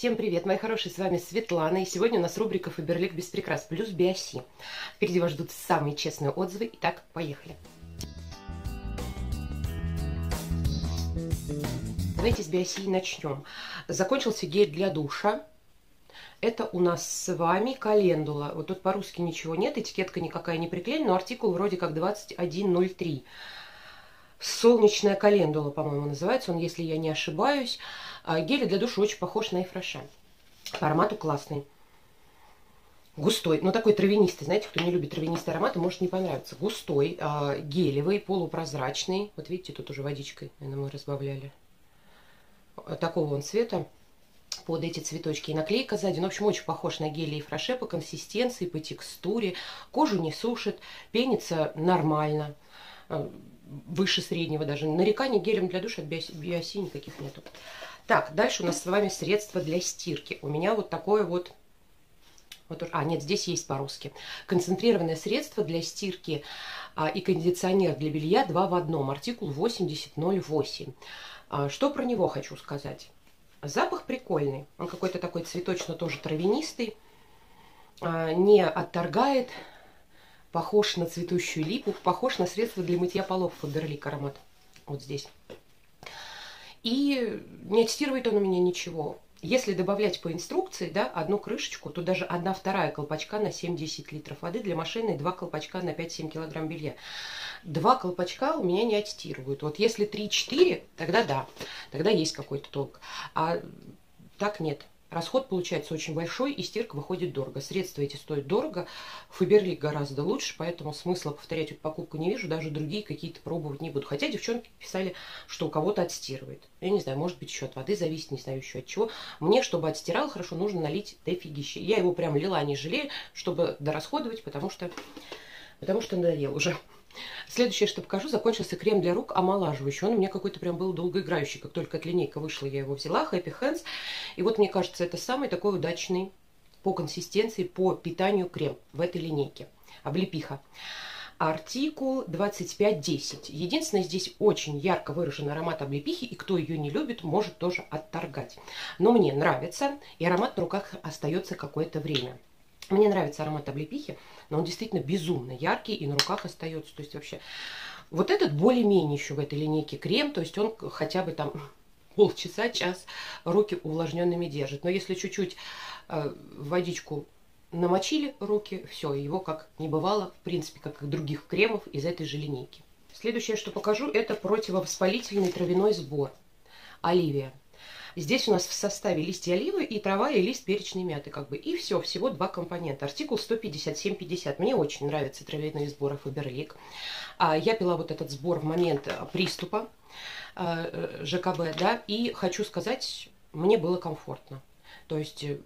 Всем привет, мои хорошие, с вами Светлана, и сегодня у нас рубрика Фаберлик без прикрас плюс Биоси. Впереди вас ждут самые честные отзывы, итак, поехали. Давайте с Биоси начнем. Закончился гель для душа. Это у нас с вами календула. Вот тут по-русски ничего нет, этикетка никакая не приклеена, но артикул вроде как 2103. Солнечная календула, по-моему, называется он, если я не ошибаюсь. А, гель для душа очень похож на Эфроша. По аромату классный. Густой, ну такой травянистый, знаете, кто не любит травянистые ароматы, может не понравиться. Густой, э, гелевый, полупрозрачный. Вот видите, тут уже водичкой, наверное, мы разбавляли. Такого он цвета под эти цветочки. И наклейка сзади, ну, в общем, очень похож на гели и фраше по консистенции, по текстуре. Кожу не сушит, пенится нормально выше среднего даже. Нареканий гелем для душа от биоси никаких нету. Так, дальше у нас с вами средства для стирки. У меня вот такое вот... вот а, нет, здесь есть по-русски. Концентрированное средство для стирки а, и кондиционер для белья 2 в одном. Артикул 8008. А, что про него хочу сказать? Запах прикольный. Он какой-то такой цветочно тоже травянистый. А, не отторгает Похож на цветущую липу, похож на средство для мытья полов Фаберлик аромат. Вот здесь. И не отстирывает он у меня ничего. Если добавлять по инструкции, да, одну крышечку, то даже одна вторая колпачка на 7-10 литров воды для машины и два колпачка на 5-7 килограмм белья. Два колпачка у меня не отстирывают. Вот если 3-4, тогда да, тогда есть какой-то толк. А так нет. Расход получается очень большой, и стирка выходит дорого. Средства эти стоят дорого, Фаберлик гораздо лучше, поэтому смысла повторять эту покупку не вижу, даже другие какие-то пробовать не буду. Хотя девчонки писали, что у кого-то отстирывает. Я не знаю, может быть еще от воды зависит, не знаю еще от чего. Мне, чтобы отстирал хорошо, нужно налить дофигище. Я его прям лила, не жалею, чтобы дорасходовать, потому что, потому что надоел уже. Следующее, что покажу, закончился крем для рук омолаживающий. Он у меня какой-то прям был долгоиграющий. Как только эта линейка вышла, я его взяла. Happy Hands. И вот мне кажется, это самый такой удачный по консистенции, по питанию крем в этой линейке. Облепиха. Артикул 2510. Единственное, здесь очень ярко выражен аромат облепихи, и кто ее не любит, может тоже отторгать. Но мне нравится, и аромат на руках остается какое-то время. Мне нравится аромат облепихи, но он действительно безумно яркий и на руках остается. То есть вообще... Вот этот более-менее еще в этой линейке крем, то есть он хотя бы там полчаса, час руки увлажненными держит. Но если чуть-чуть э, водичку намочили руки, все, его как не бывало, в принципе, как и других кремов из этой же линейки. Следующее, что покажу, это противовоспалительный травяной сбор. Оливия. Здесь у нас в составе листья оливы и трава и лист перечной мяты. Как бы. И все, всего два компонента. Артикул 157,50. Мне очень нравятся травяные сборы Фаберлик. А, я пила вот этот сбор в момент а, приступа а, э, ЖКБ, да, и хочу сказать, мне было комфортно. То есть э,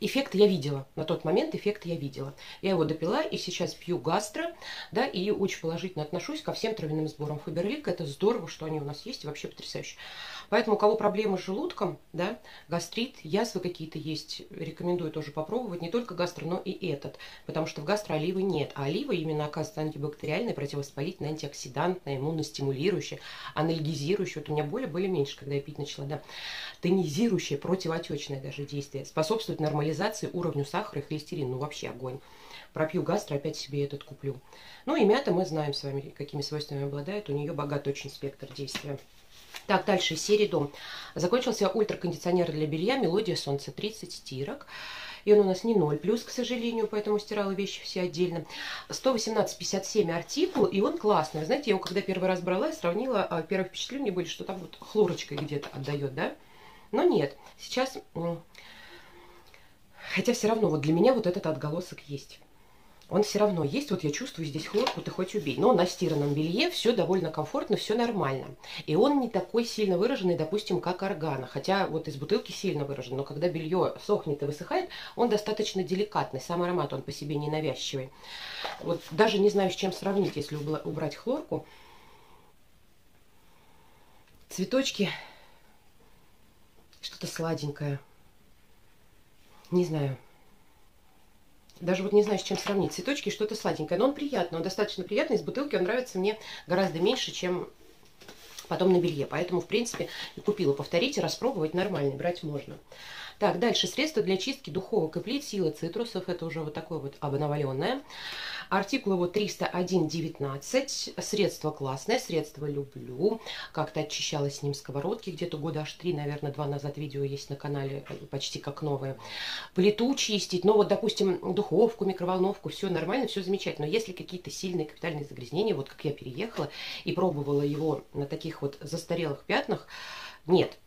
эффект я видела. На тот момент эффект я видела. Я его допила и сейчас пью гастро, да, и очень положительно отношусь ко всем травяным сборам Фаберлик. Это здорово, что они у нас есть, вообще потрясающе. Поэтому у кого проблемы с желудком, да, гастрит, язвы какие-то есть, рекомендую тоже попробовать. Не только гастро, но и этот. Потому что в гастро оливы нет. А олива именно оказывается антибактериальная, противовоспалительная, антиоксидантная, иммуностимулирующая, анальгизирующая. Вот у меня боли были меньше, когда я пить начала, да. Тонизирующая, противоотечное даже действие. Способствует нормализации уровню сахара и холестерина. Ну вообще огонь пропью гастро, опять себе этот куплю. Ну и мята мы знаем с вами, какими свойствами обладает. У нее богат очень спектр действия. Так, дальше, серия дом. Закончился ультракондиционер для белья «Мелодия солнца» 30 стирок. И он у нас не 0 плюс, к сожалению, поэтому стирала вещи все отдельно. 118,57 артикул, и он классный. Знаете, я его когда первый раз брала, я сравнила, а первые впечатления были, что там вот хлорочкой где-то отдает, да? Но нет, сейчас... Хотя все равно, вот для меня вот этот отголосок есть он все равно есть. Вот я чувствую здесь хлорку, ты хоть убей. Но на стиранном белье все довольно комфортно, все нормально. И он не такой сильно выраженный, допустим, как органа. Хотя вот из бутылки сильно выражен. Но когда белье сохнет и высыхает, он достаточно деликатный. Сам аромат, он по себе не навязчивый. Вот даже не знаю, с чем сравнить, если убрать хлорку. Цветочки. Что-то сладенькое. Не знаю. Даже вот не знаю, с чем сравнить. Цветочки что-то сладенькое. Но он приятный, он достаточно приятный. Из бутылки он нравится мне гораздо меньше, чем потом на белье. Поэтому, в принципе, и купила. Повторите, распробовать нормально, брать можно. Так, дальше средства для чистки духовок и плит, сила цитрусов, это уже вот такое вот обновленное. Артикул его 301.19. Средство классное, средство люблю. Как-то очищала с ним сковородки, где-то года аж три, наверное, два назад видео есть на канале, почти как новое. Плиту чистить, ну вот, допустим, духовку, микроволновку, все нормально, все замечательно. Но если какие-то сильные капитальные загрязнения, вот как я переехала и пробовала его на таких вот застарелых пятнах, нет,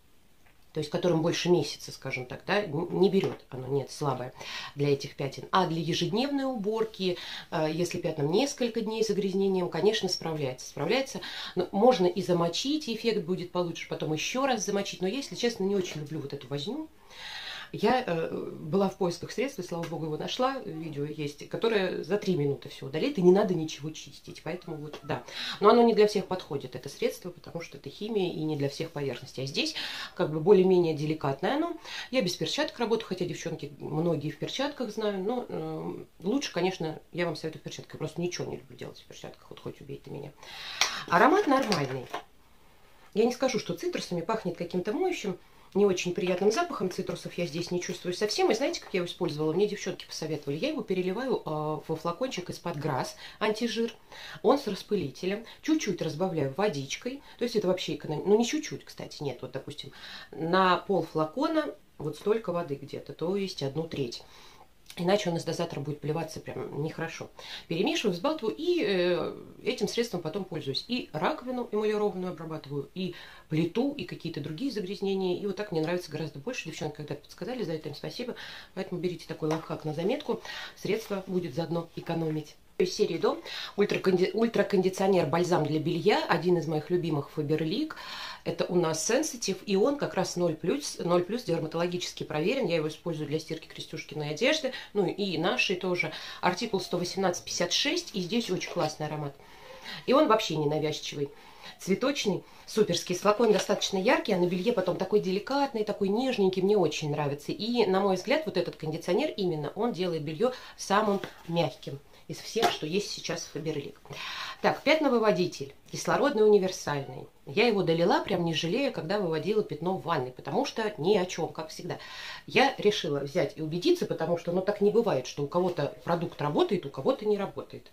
то есть которым больше месяца, скажем так, да, не берет оно, нет, слабое для этих пятен. А для ежедневной уборки, э, если пятнам несколько дней загрязнением, конечно, справляется. Справляется, но можно и замочить, эффект будет получше, потом еще раз замочить. Но я, если честно, не очень люблю вот эту возню. Я э, была в поисках средств, и, слава богу, его нашла, видео есть, которое за три минуты все удалит, и не надо ничего чистить. Поэтому вот, да. Но оно не для всех подходит, это средство, потому что это химия и не для всех поверхностей. А здесь как бы более-менее деликатное оно. Я без перчаток работаю, хотя девчонки многие в перчатках знаю, но э, лучше, конечно, я вам советую в перчатках. Я просто ничего не люблю делать в перчатках, вот хоть убей ты меня. Аромат нормальный. Я не скажу, что цитрусами пахнет каким-то моющим, не очень приятным запахом цитрусов я здесь не чувствую совсем. И знаете, как я его использовала? Мне девчонки посоветовали. Я его переливаю э, во флакончик из-под грас, антижир. Он с распылителем. Чуть-чуть разбавляю водичкой. То есть это вообще экономия. Ну, не чуть-чуть, кстати, нет. Вот, допустим, на пол флакона вот столько воды где-то, то есть одну треть. Иначе он из дозатора будет плеваться прям нехорошо. Перемешиваю, взбалтываю и э, этим средством потом пользуюсь. И раковину эмалированную обрабатываю, и плиту, и какие-то другие загрязнения. И вот так мне нравится гораздо больше. Девчонки когда-то подсказали, за это им спасибо. Поэтому берите такой лайфхак на заметку. Средства будет заодно экономить. Из серии Дом ультраконди... ультракондиционер бальзам для белья. Один из моих любимых Faberlic. Это у нас Sensitive, и он как раз 0+, 0+, дерматологически проверен. Я его использую для стирки Крестюшкиной одежды, ну и нашей тоже. Артикул 118-56, и здесь очень классный аромат. И он вообще не навязчивый. Цветочный, суперский. Флакон достаточно яркий, а на белье потом такой деликатный, такой нежненький. Мне очень нравится. И, на мой взгляд, вот этот кондиционер именно, он делает белье самым мягким из всех, что есть сейчас в Фаберлик. Так, пятновыводитель, кислородный универсальный. Я его долила, прям не жалея, когда выводила пятно в ванной, потому что ни о чем, как всегда. Я решила взять и убедиться, потому что ну так не бывает, что у кого-то продукт работает, у кого-то не работает.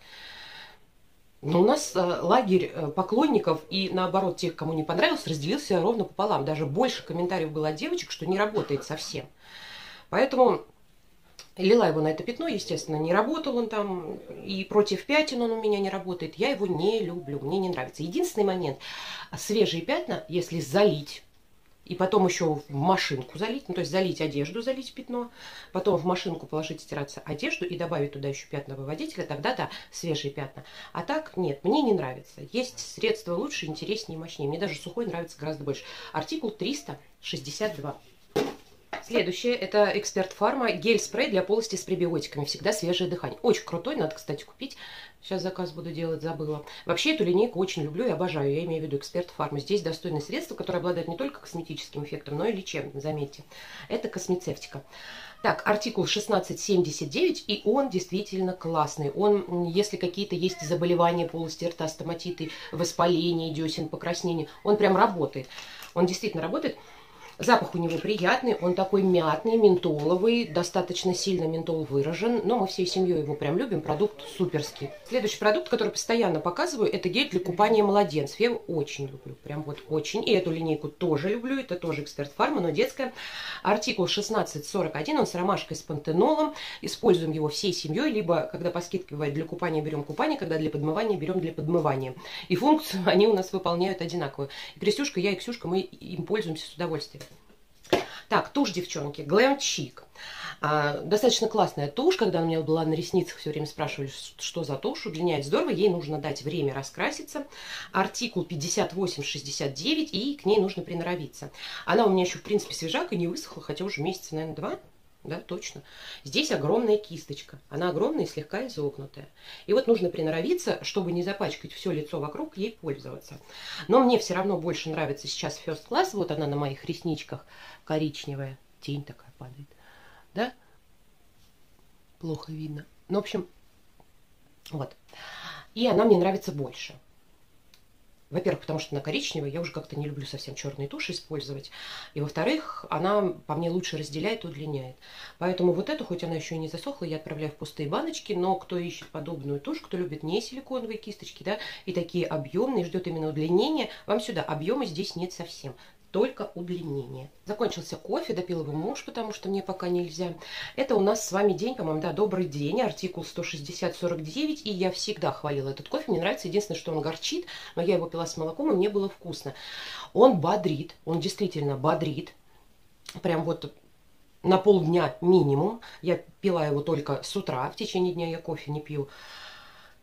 Но у нас э, лагерь э, поклонников и наоборот тех, кому не понравился, разделился ровно пополам. Даже больше комментариев было от девочек, что не работает совсем. Поэтому Лила его на это пятно, естественно, не работал он там, и против пятен он у меня не работает. Я его не люблю, мне не нравится. Единственный момент, свежие пятна, если залить, и потом еще в машинку залить, ну то есть залить одежду, залить пятно, потом в машинку положить стираться одежду и добавить туда еще пятновыводителя, тогда да, свежие пятна. А так нет, мне не нравится. Есть средства лучше, интереснее, мощнее. Мне даже сухой нравится гораздо больше. Артикул 362. Следующее, это Эксперт Фарма, гель-спрей для полости с пребиотиками, всегда свежее дыхание. Очень крутой, надо, кстати, купить. Сейчас заказ буду делать, забыла. Вообще эту линейку очень люблю и обожаю, я имею в виду Эксперт Фарма. Здесь достойное средство, которое обладает не только косметическим эффектом, но и лечебным, заметьте. Это космецевтика. Так, артикул 1679, и он действительно классный. Он, если какие-то есть заболевания полости рта, стоматиты, воспаление десен, покраснение, он прям работает. Он действительно работает. Запах у него приятный, он такой мятный, ментоловый, достаточно сильно ментол выражен, но мы всей семьей его прям любим, продукт суперский. Следующий продукт, который постоянно показываю, это гель для купания младенцев. Я его очень люблю, прям вот очень. И эту линейку тоже люблю, это тоже Эксперт Фарма, но детская. Артикул 1641, он с ромашкой с пантенолом. Используем его всей семьей, либо когда по скидке бывает для купания берем купание, когда для подмывания берем для подмывания. И функцию они у нас выполняют одинаковую. И Крестюшка, я и Ксюшка, мы им пользуемся с удовольствием. Так, тушь, девчонки, Glam Chic. А, достаточно классная тушь, когда у меня была на ресницах, все время спрашивали, что за тушь, удлиняет здорово, ей нужно дать время раскраситься. Артикул 5869, и к ней нужно приноровиться. Она у меня еще, в принципе, свежак и не высохла, хотя уже месяца, наверное, два да, точно. Здесь огромная кисточка. Она огромная и слегка изогнутая. И вот нужно приноровиться, чтобы не запачкать все лицо вокруг, ей пользоваться. Но мне все равно больше нравится сейчас First Class. Вот она на моих ресничках коричневая. Тень такая падает. Да? Плохо видно. Ну, в общем, вот. И она мне нравится больше. Во-первых, потому что она коричневая, я уже как-то не люблю совсем черные туши использовать. И во-вторых, она по мне лучше разделяет, удлиняет. Поэтому вот эту, хоть она еще и не засохла, я отправляю в пустые баночки, но кто ищет подобную тушь, кто любит не силиконовые кисточки, да, и такие объемные, ждет именно удлинения, вам сюда объема здесь нет совсем только удлинение. Закончился кофе, допил его муж, потому что мне пока нельзя. Это у нас с вами день, по-моему, да, добрый день, артикул 160-49, и я всегда хвалила этот кофе. Мне нравится, единственное, что он горчит, но я его пила с молоком, и мне было вкусно. Он бодрит, он действительно бодрит, прям вот на полдня минимум. Я пила его только с утра, в течение дня я кофе не пью.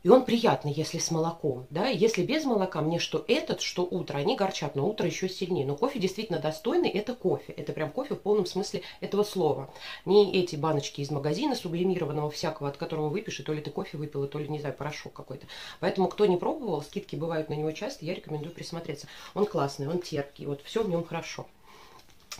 И он приятный, если с молоком. Да? Если без молока, мне что этот, что утро, они горчат, но утро еще сильнее. Но кофе действительно достойный, это кофе. Это прям кофе в полном смысле этого слова. Не эти баночки из магазина сублимированного всякого, от которого выпишешь, то ли ты кофе выпила, то ли, не знаю, порошок какой-то. Поэтому, кто не пробовал, скидки бывают на него часто, я рекомендую присмотреться. Он классный, он терпкий, вот все в нем хорошо.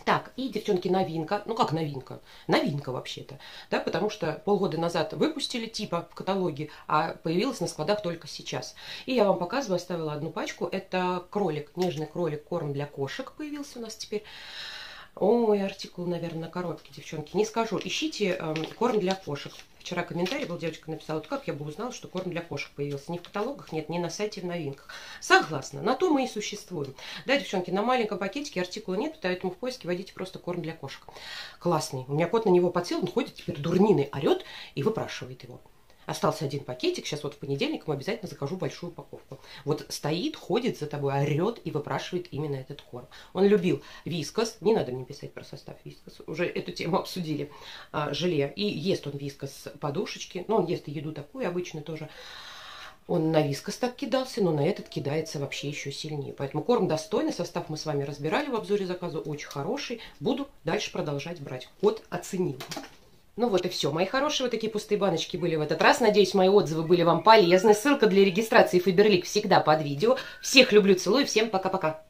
Так, и, девчонки, новинка. Ну, как новинка? Новинка, вообще-то. Да, потому что полгода назад выпустили типа в каталоге, а появилась на складах только сейчас. И я вам показываю, оставила одну пачку. Это кролик, нежный кролик, корм для кошек появился у нас теперь. Ой, артикул, наверное, на коробке, девчонки. Не скажу. Ищите э, корм для кошек. Вчера комментарий был, девочка написала, вот как я бы узнала, что корм для кошек появился. Ни в каталогах нет, ни на сайте в новинках. Согласна, на то мы и существуем. Да, девчонки, на маленьком пакетике артикула нет, поэтому в поиске вводите просто корм для кошек. Классный. У меня кот на него подсел, он ходит теперь дурниной, орет и выпрашивает его. Остался один пакетик, сейчас вот в понедельник ему обязательно закажу большую упаковку. Вот стоит, ходит за тобой, орет и выпрашивает именно этот корм. Он любил вискас, не надо мне писать про состав вискас, уже эту тему обсудили, а, желе. И ест он вискас подушечки, но он ест и еду такую обычно тоже. Он на вискас так кидался, но на этот кидается вообще еще сильнее. Поэтому корм достойный, состав мы с вами разбирали в обзоре заказа, очень хороший. Буду дальше продолжать брать. Кот оценил. Ну вот и все, мои хорошие, вот такие пустые баночки были в этот раз. Надеюсь, мои отзывы были вам полезны. Ссылка для регистрации Фаберлик всегда под видео. Всех люблю, целую, всем пока-пока.